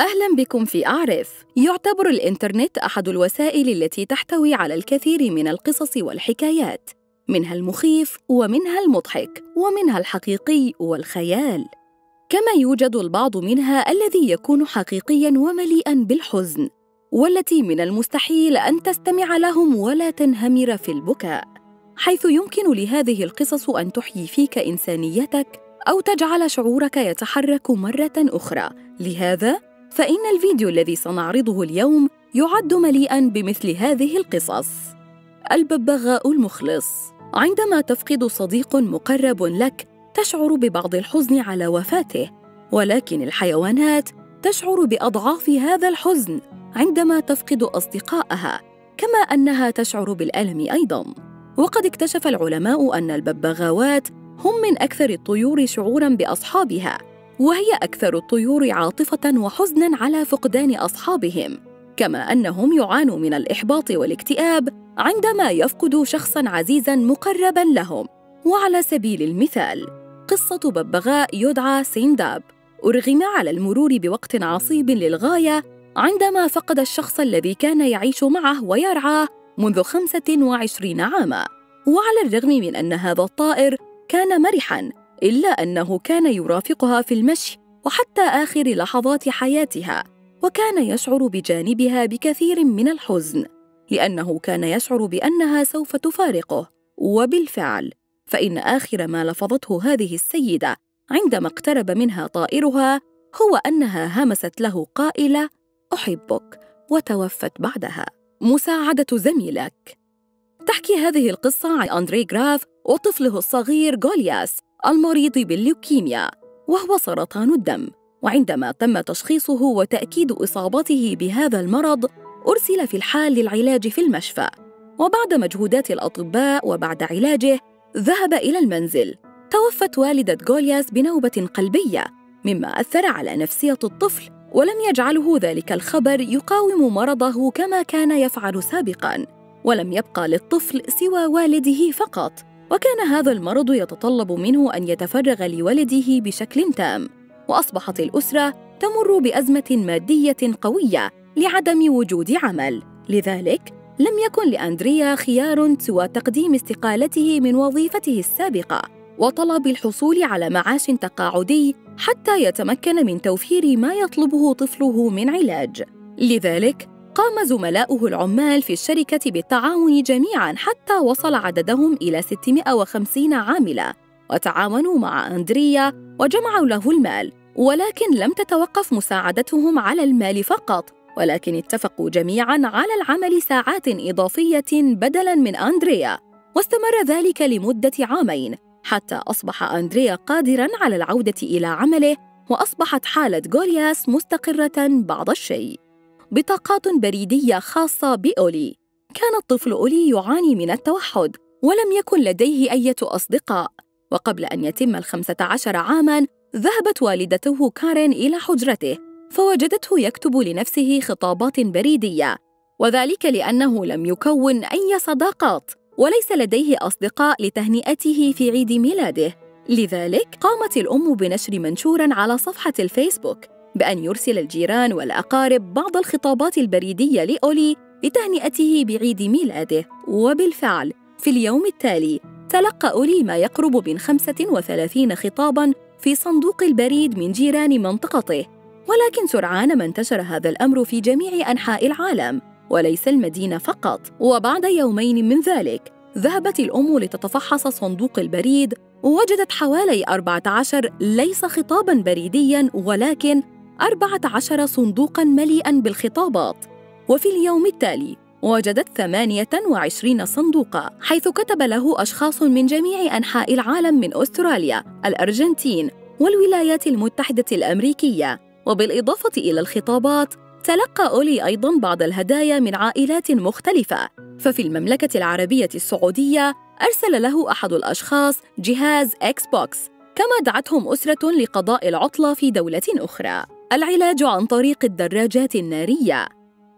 أهلا بكم في أعرف. يعتبر الإنترنت أحد الوسائل التي تحتوي على الكثير من القصص والحكايات، منها المخيف ومنها المضحك، ومنها الحقيقي والخيال. كما يوجد البعض منها الذي يكون حقيقيا ومليئا بالحزن، والتي من المستحيل أن تستمع لهم ولا تنهمر في البكاء، حيث يمكن لهذه القصص أن تحيي فيك إنسانيتك أو تجعل شعورك يتحرك مرة أخرى. لهذا فإن الفيديو الذي سنعرضه اليوم يعد مليئا بمثل هذه القصص. الببغاء المخلص عندما تفقد صديق مقرب لك تشعر ببعض الحزن على وفاته، ولكن الحيوانات تشعر بأضعاف هذا الحزن عندما تفقد أصدقائها، كما أنها تشعر بالألم أيضاً. وقد اكتشف العلماء أن الببغاوات هم من أكثر الطيور شعوراً بأصحابها، وهي أكثر الطيور عاطفة وحزناً على فقدان أصحابهم، كما أنهم يعانوا من الإحباط والاكتئاب عندما يفقدوا شخصاً عزيزاً مقرباً لهم. وعلى سبيل المثال، قصة ببغاء يدعى سينداب أرغم على المرور بوقت عصيب للغاية عندما فقد الشخص الذي كان يعيش معه ويرعاه منذ 25 عاماً. وعلى الرغم من أن هذا الطائر كان مرحاً إلا أنه كان يرافقها في المشي وحتى آخر لحظات حياتها وكان يشعر بجانبها بكثير من الحزن لأنه كان يشعر بأنها سوف تفارقه وبالفعل فإن آخر ما لفظته هذه السيدة عندما اقترب منها طائرها هو أنها همست له قائلة أحبك وتوفت بعدها. مساعدة زميلك. تحكي هذه القصة عن أندري جراف وطفله الصغير غولياس المريض بالليوكيميا وهو سرطان الدم. وعندما تم تشخيصه وتأكيد إصابته بهذا المرض أرسل في الحال للعلاج في المشفى. وبعد مجهودات الأطباء وبعد علاجه ذهب إلى المنزل. توفت والدة غولياس بنوبة قلبية مما أثر على نفسية الطفل ولم يجعله ذلك الخبر يقاوم مرضه كما كان يفعل سابقا. ولم يبقى للطفل سوى والده فقط. وكان هذا المرض يتطلب منه أن يتفرغ لولده بشكل تام وأصبحت الأسرة تمر بأزمة مادية قوية لعدم وجود عمل. لذلك لم يكن لأندريا خيار سوى تقديم استقالته من وظيفته السابقة وطلب الحصول على معاش تقاعدي حتى يتمكن من توفير ما يطلبه طفله من علاج. لذلك قام زملاؤه العمال في الشركة بالتعاون جميعاً حتى وصل عددهم إلى 650 عاملة وتعاونوا مع أندريا وجمعوا له المال ولكن لم تتوقف مساعدتهم على المال فقط ولكن اتفقوا جميعاً على العمل ساعات إضافية بدلاً من أندريا واستمر ذلك لمدة عامين حتى أصبح أندريا قادراً على العودة إلى عمله وأصبحت حالة غولياس مستقرة بعض الشيء. بطاقات بريدية خاصة بأولي. كان الطفل أولي يعاني من التوحد ولم يكن لديه أي أصدقاء. وقبل أن يتم الخمسة عشر عاماً ذهبت والدته كارين إلى حجرته فوجدته يكتب لنفسه خطابات بريدية. وذلك لأنه لم يكون أي صداقات وليس لديه أصدقاء لتهنئته في عيد ميلاده. لذلك قامت الأم بنشر منشوراً على صفحة الفيسبوك. بأن يرسل الجيران والأقارب بعض الخطابات البريدية لأولي لتهنئته بعيد ميلاده. وبالفعل في اليوم التالي تلقى أولي ما يقرب من 35 خطاباً في صندوق البريد من جيران منطقته. ولكن سرعان ما انتشر هذا الأمر في جميع أنحاء العالم وليس المدينة فقط. وبعد يومين من ذلك ذهبت الأم لتتفحص صندوق البريد ووجدت حوالي 14 ليس خطاباً بريدياً ولكن 14 صندوقاً مليئاً بالخطابات. وفي اليوم التالي وجدت 28 صندوقا حيث كتب له أشخاص من جميع أنحاء العالم من أستراليا، الأرجنتين، والولايات المتحدة الأمريكية. وبالإضافة إلى الخطابات تلقى أولي أيضاً بعض الهدايا من عائلات مختلفة. ففي المملكة العربية السعودية أرسل له أحد الأشخاص جهاز Xbox كما دعتهم أسرة لقضاء العطلة في دولة أخرى. العلاج عن طريق الدراجات النارية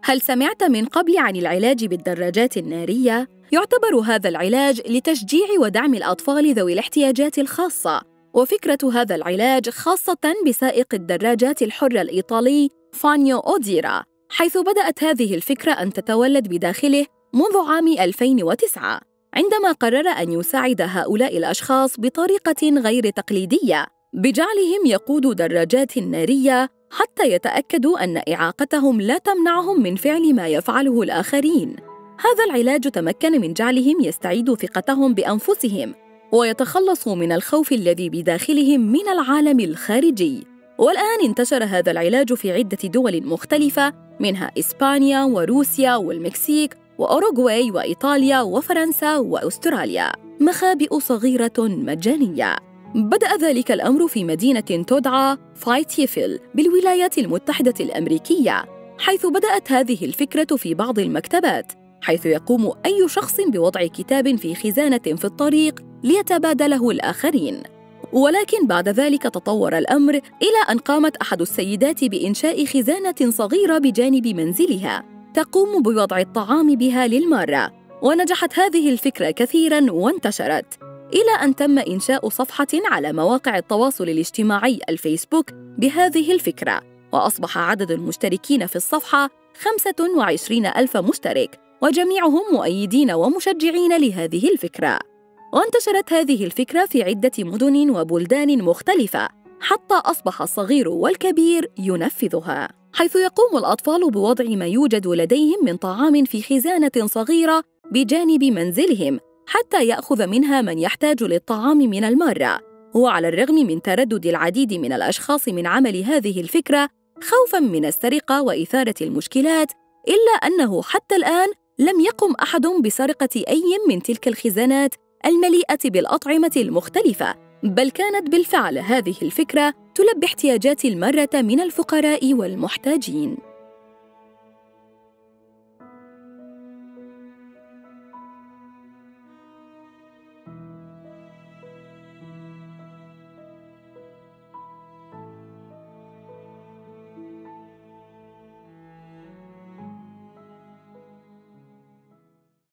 هل سمعت من قبل عن العلاج بالدراجات النارية؟ يعتبر هذا العلاج لتشجيع ودعم الأطفال ذوي الاحتياجات الخاصة وفكرة هذا العلاج خاصة بسائق الدراجات الحر الإيطالي فانيو أوديرا حيث بدأت هذه الفكرة أن تتولد بداخله منذ عام 2009 عندما قرر أن يساعد هؤلاء الأشخاص بطريقة غير تقليدية بجعلهم يقودوا دراجات نارية حتى يتأكدوا أن إعاقتهم لا تمنعهم من فعل ما يفعله الآخرين. هذا العلاج تمكن من جعلهم يستعيدوا ثقتهم بأنفسهم ويتخلصوا من الخوف الذي بداخلهم من العالم الخارجي. والآن انتشر هذا العلاج في عدة دول مختلفة منها إسبانيا وروسيا والمكسيك وأوروغواي وإيطاليا وفرنسا وأستراليا مخابئ صغيرة مجانية بدأ ذلك الأمر في مدينة تدعى فايتيفل بالولايات المتحدة الأمريكية حيث بدأت هذه الفكرة في بعض المكتبات حيث يقوم أي شخص بوضع كتاب في خزانة في الطريق ليتبادله الآخرين. ولكن بعد ذلك تطور الأمر إلى أن قامت أحد السيدات بإنشاء خزانة صغيرة بجانب منزلها تقوم بوضع الطعام بها للمارة ونجحت هذه الفكرة كثيراً وانتشرت. إلى أن تم إنشاء صفحة على مواقع التواصل الاجتماعي الفيسبوك بهذه الفكرة وأصبح عدد المشتركين في الصفحة 25 ألف مشترك وجميعهم مؤيدين ومشجعين لهذه الفكرة. وانتشرت هذه الفكرة في عدة مدن وبلدان مختلفة حتى أصبح الصغير والكبير ينفذها حيث يقوم الأطفال بوضع ما يوجد لديهم من طعام في خزانة صغيرة بجانب منزلهم حتى يأخذ منها من يحتاج للطعام من المارة. وعلى الرغم من تردد العديد من الأشخاص من عمل هذه الفكرة خوفاً من السرقة وإثارة المشكلات إلا أنه حتى الآن لم يقم أحد بسرقة أي من تلك الخزانات المليئة بالأطعمة المختلفة بل كانت بالفعل هذه الفكرة تلبي احتياجات المرة من الفقراء والمحتاجين.